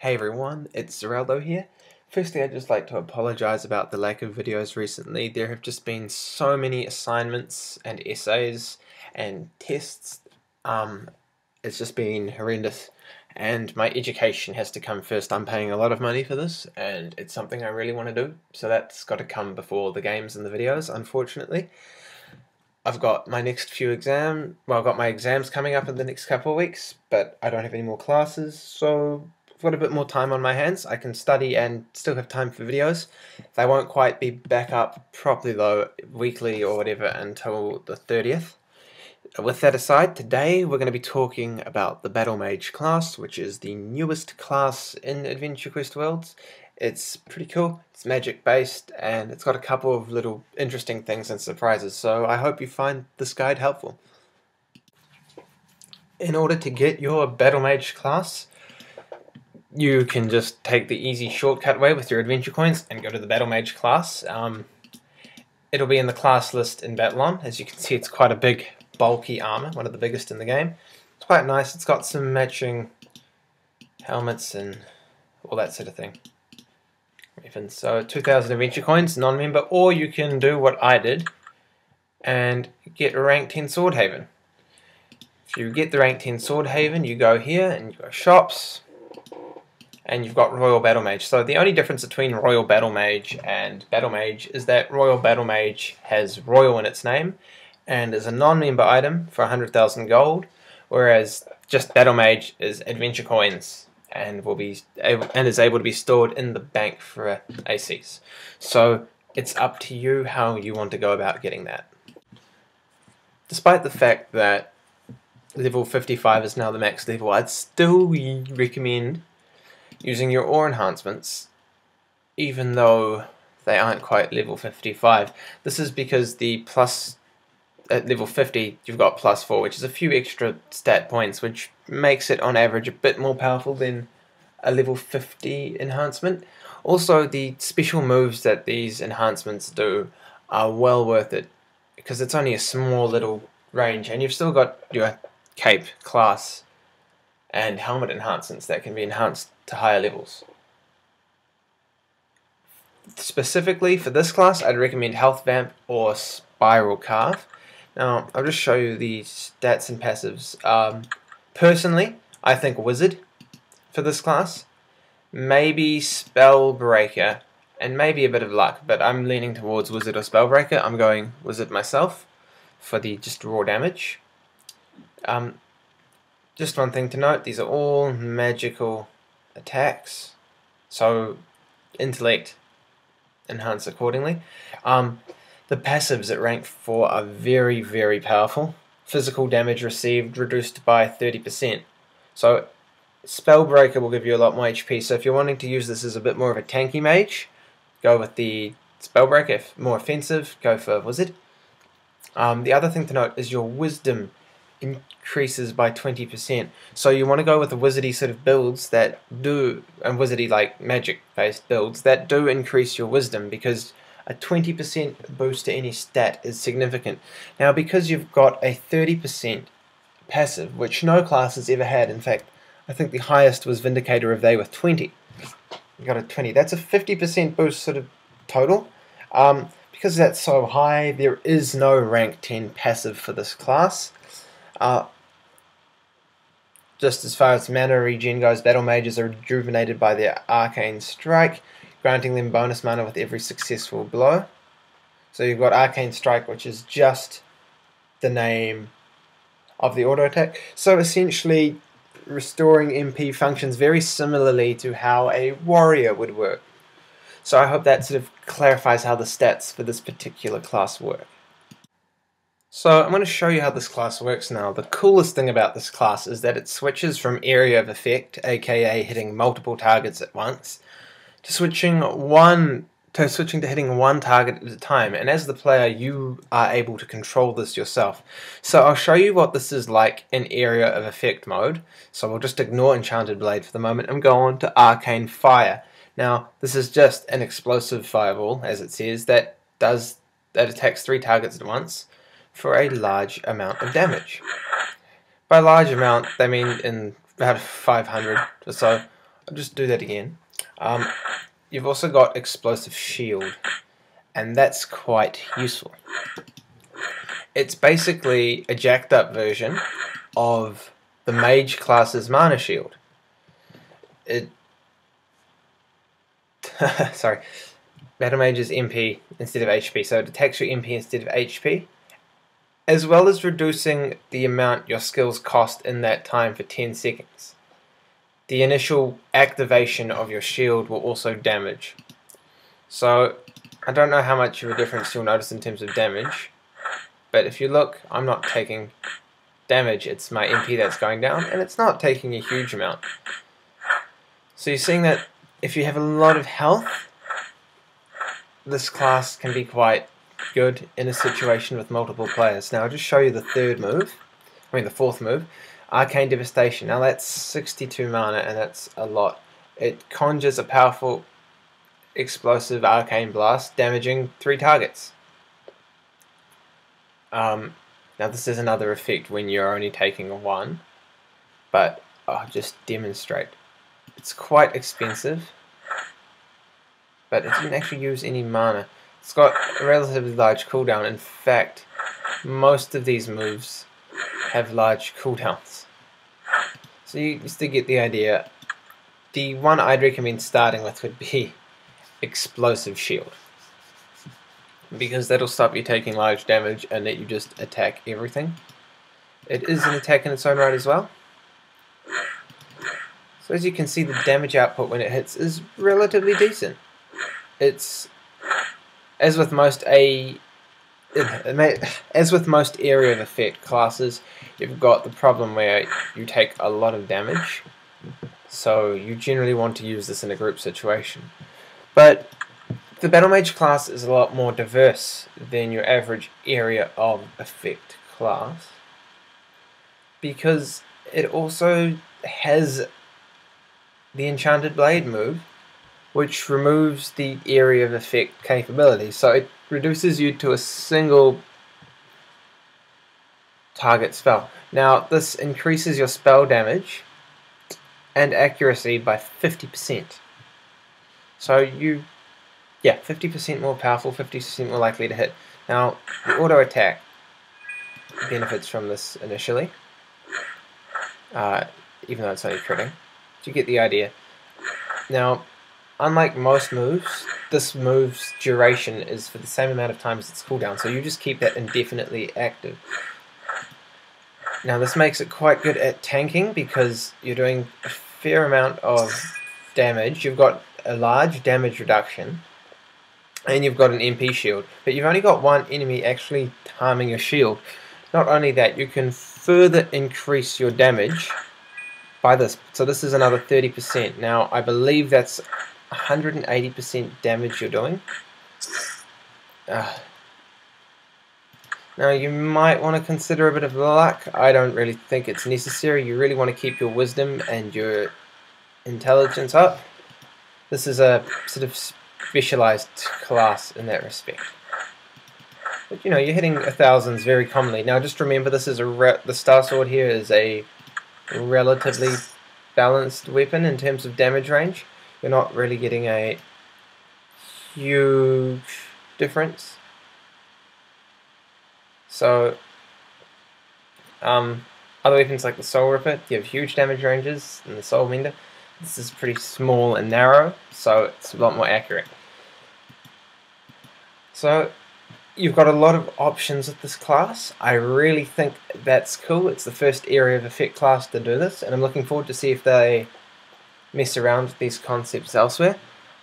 Hey everyone, it's Zereldo here. Firstly, I'd just like to apologize about the lack of videos recently. There have just been so many assignments and essays and tests. Um, it's just been horrendous and my education has to come first. I'm paying a lot of money for this and it's something I really want to do. So that's got to come before the games and the videos, unfortunately. I've got my next few exam. Well, I've got my exams coming up in the next couple of weeks, but I don't have any more classes, so I've got a bit more time on my hands. I can study and still have time for videos. They won't quite be back up properly though, weekly or whatever, until the 30th. With that aside, today we're going to be talking about the Battle Mage class, which is the newest class in Adventure Quest Worlds. It's pretty cool, it's magic based, and it's got a couple of little interesting things and surprises, so I hope you find this guide helpful. In order to get your Battle Mage class, you can just take the easy shortcut way with your adventure coins and go to the Battle Mage class. Um, it'll be in the class list in Battleon. As you can see, it's quite a big, bulky armor, one of the biggest in the game. It's quite nice. It's got some matching helmets and all that sort of thing. Even so 2000 adventure coins, non-member, or you can do what I did and get a rank 10 Swordhaven. If you get the rank 10 Swordhaven, you go here and you go shops, and you've got Royal Battle Mage. So the only difference between Royal Battle Mage and Battle Mage is that Royal Battle Mage has Royal in its name and is a non-member item for 100,000 gold, whereas just Battle Mage is adventure coins and will be able, and is able to be stored in the bank for ACs. So it's up to you how you want to go about getting that. Despite the fact that level 55 is now the max level, I'd still recommend using your Awe enhancements even though they aren't quite level 55. This is because the plus at level 50 you've got plus 4 which is a few extra stat points which makes it on average a bit more powerful than a level 50 enhancement. Also the special moves that these enhancements do are well worth it because it's only a small little range and you've still got your cape class and helmet enhancements that can be enhanced to higher levels. Specifically for this class I'd recommend Health Vamp or Spiral Carve now, I'll just show you the stats and passives. Um, personally, I think Wizard for this class. Maybe Spellbreaker, and maybe a bit of luck, but I'm leaning towards Wizard or Spellbreaker. I'm going Wizard myself for the just raw damage. Um, just one thing to note, these are all magical attacks, so intellect enhance accordingly. Um, the passives at rank 4 are very, very powerful. Physical damage received reduced by 30%. So Spellbreaker will give you a lot more HP, so if you're wanting to use this as a bit more of a tanky mage, go with the Spellbreaker. If more offensive, go for Wizard. Um, the other thing to note is your Wisdom increases by 20%. So you want to go with the wizardy sort of builds that do, and wizardy like magic based builds, that do increase your wisdom because a 20% boost to any stat is significant. Now because you've got a 30% passive, which no class has ever had, in fact, I think the highest was Vindicator of They with 20. You got a 20. That's a 50% boost sort of total. Um, because that's so high, there is no rank 10 passive for this class. Uh, just as far as mana regen goes, Battle Mages are rejuvenated by their Arcane Strike granting them bonus mana with every successful blow. So you've got Arcane Strike, which is just the name of the auto attack. So essentially, restoring MP functions very similarly to how a warrior would work. So I hope that sort of clarifies how the stats for this particular class work. So I'm going to show you how this class works now. The coolest thing about this class is that it switches from area of effect, aka hitting multiple targets at once, to switching one to switching to hitting one target at a time. And as the player you are able to control this yourself. So I'll show you what this is like in area of effect mode. So we'll just ignore enchanted blade for the moment and go on to arcane fire. Now this is just an explosive fireball as it says that does that attacks three targets at once for a large amount of damage by large amount they mean in about 500 or so I'll just do that again. Um, you've also got Explosive Shield, and that's quite useful. It's basically a jacked up version of the Mage class's Mana Shield. It sorry, Battle Mage is MP instead of HP, so it attacks your MP instead of HP, as well as reducing the amount your skills cost in that time for 10 seconds. The initial activation of your shield will also damage. So, I don't know how much of a difference you'll notice in terms of damage, but if you look, I'm not taking damage, it's my MP that's going down, and it's not taking a huge amount. So you're seeing that if you have a lot of health, this class can be quite good in a situation with multiple players. Now I'll just show you the third move, I mean the fourth move, Arcane Devastation. Now that's 62 mana and that's a lot. It conjures a powerful explosive arcane blast damaging three targets. Um, now this is another effect when you're only taking one, but I'll just demonstrate. It's quite expensive, but it didn't actually use any mana. It's got a relatively large cooldown. In fact, most of these moves have large cooldowns. So you to get the idea, the one I'd recommend starting with would be Explosive Shield. Because that'll stop you taking large damage and let you just attack everything. It is an attack in its own right as well. So as you can see, the damage output when it hits is relatively decent. It's as with most a as with most area of effect classes, you've got the problem where you take a lot of damage. So you generally want to use this in a group situation. But the Battle Mage class is a lot more diverse than your average area of effect class because it also has the Enchanted Blade move, which removes the area of effect capability. So it reduces you to a single target spell. Now, this increases your spell damage and accuracy by 50%. So you, yeah, 50% more powerful, 50% more likely to hit. Now, the auto attack benefits from this initially, uh, even though it's only critting you get the idea. Now, unlike most moves, this move's duration is for the same amount of time as its cooldown, so you just keep that indefinitely active. Now this makes it quite good at tanking because you're doing a fair amount of damage. You've got a large damage reduction and you've got an MP shield, but you've only got one enemy actually harming your shield. Not only that, you can further increase your damage by this. So this is another 30%. Now, I believe that's 180% damage you're doing. Uh, now, you might want to consider a bit of luck. I don't really think it's necessary. You really want to keep your wisdom and your intelligence up. This is a sort of specialized class in that respect. But you know, you're hitting a thousands very commonly. Now, just remember, this is a the Star Sword here is a relatively balanced weapon in terms of damage range. You're not really getting a huge difference. So, um, other weapons like the Soul Ripper, you have huge damage ranges, and the Soul Mender, this is pretty small and narrow, so it's a lot more accurate. So, you've got a lot of options with this class. I really think that's cool. It's the first area of effect class to do this, and I'm looking forward to see if they mess around with these concepts elsewhere.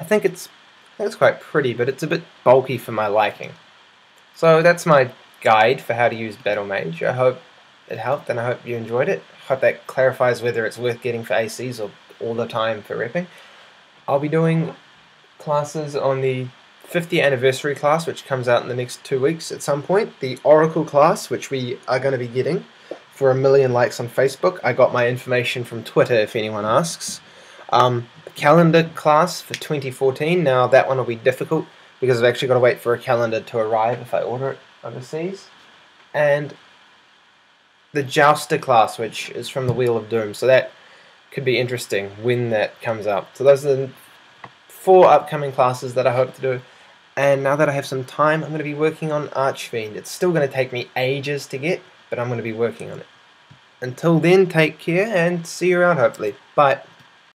I think it's it's quite pretty, but it's a bit bulky for my liking. So that's my guide for how to use Battle Mage. I hope it helped, and I hope you enjoyed it. I hope that clarifies whether it's worth getting for ACs or all the time for repping. I'll be doing classes on the 50th anniversary class, which comes out in the next two weeks at some point. The Oracle class, which we are going to be getting for a million likes on Facebook. I got my information from Twitter if anyone asks. Um, calendar class for 2014. Now that one will be difficult because I've actually got to wait for a calendar to arrive if I order it overseas. And the Jouster class, which is from the Wheel of Doom. So that could be interesting when that comes up. So those are the four upcoming classes that I hope to do. And now that I have some time, I'm going to be working on Archfiend. It's still going to take me ages to get, but I'm going to be working on it. Until then, take care and see you around hopefully. Bye.